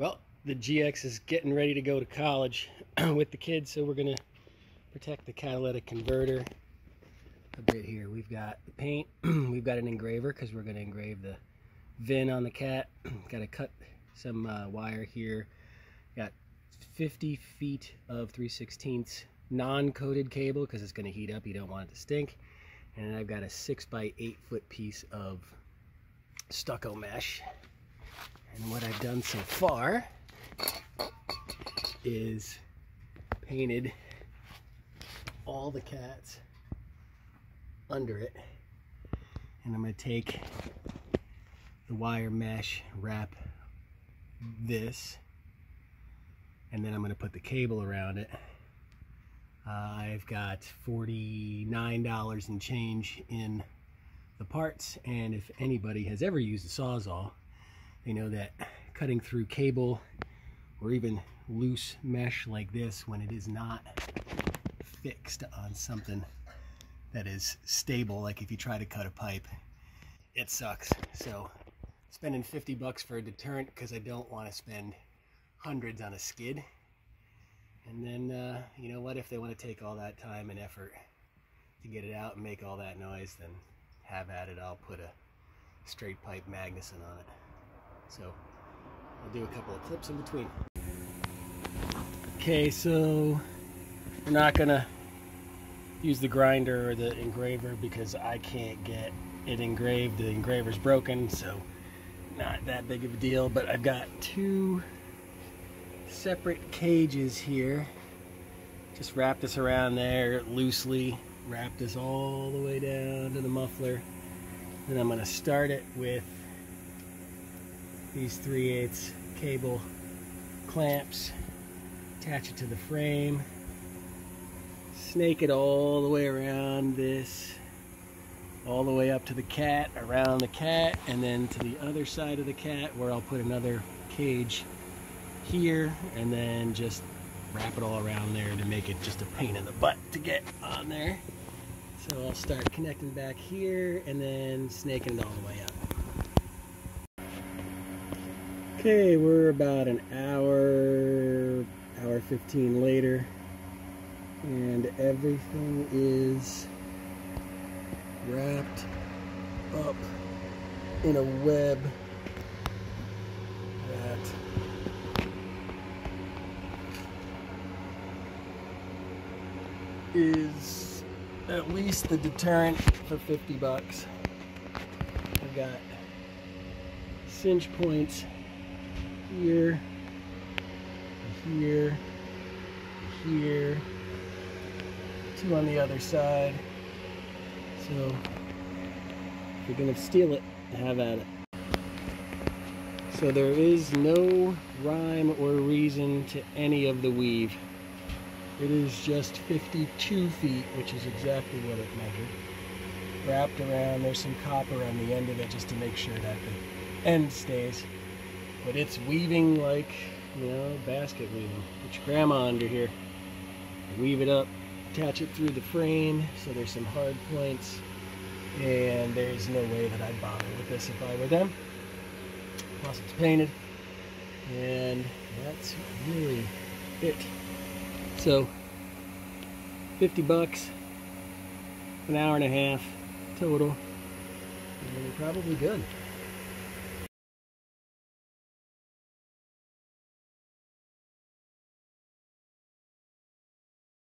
Well, the GX is getting ready to go to college with the kids, so we're going to protect the catalytic converter a bit here. We've got the paint, we've got an engraver because we're going to engrave the VIN on the cat. got to cut some uh, wire here. Got 50 feet of 3 16 non-coated cable because it's going to heat up. You don't want it to stink. And I've got a 6 by 8 foot piece of stucco mesh. And what I've done so far is painted all the cats under it. And I'm going to take the wire mesh, wrap this, and then I'm going to put the cable around it. Uh, I've got $49 and change in the parts, and if anybody has ever used a Sawzall, they know that cutting through cable or even loose mesh like this when it is not fixed on something that is stable like if you try to cut a pipe it sucks. So spending 50 bucks for a deterrent because I don't want to spend hundreds on a skid. And then uh, you know what? If they want to take all that time and effort to get it out and make all that noise then have at it. I'll put a straight pipe Magnuson on it so I'll do a couple of clips in between. Okay, so we're not gonna use the grinder or the engraver because I can't get it engraved. The engraver's broken, so not that big of a deal, but I've got two separate cages here. Just wrap this around there loosely, wrap this all the way down to the muffler. And I'm gonna start it with these 3 8 cable clamps attach it to the frame snake it all the way around this all the way up to the cat around the cat and then to the other side of the cat where I'll put another cage here and then just wrap it all around there to make it just a pain in the butt to get on there. So I'll start connecting back here and then snaking it all the way up Okay, we're about an hour, hour 15 later, and everything is wrapped up in a web that is at least the deterrent for 50 bucks. I've got cinch points here, here, here, two on the other side. So if you're gonna steal it, have at it. So there is no rhyme or reason to any of the weave. It is just 52 feet, which is exactly what it measured. Wrapped around, there's some copper on the end of it just to make sure that the end stays. But it's weaving like, you know, basket weaving. Put your grandma under here. Weave it up, attach it through the frame so there's some hard points. And there's no way that I'd bother with this if I were them. Plus it's painted. And that's really it. So, 50 bucks, an hour and a half total. And probably good.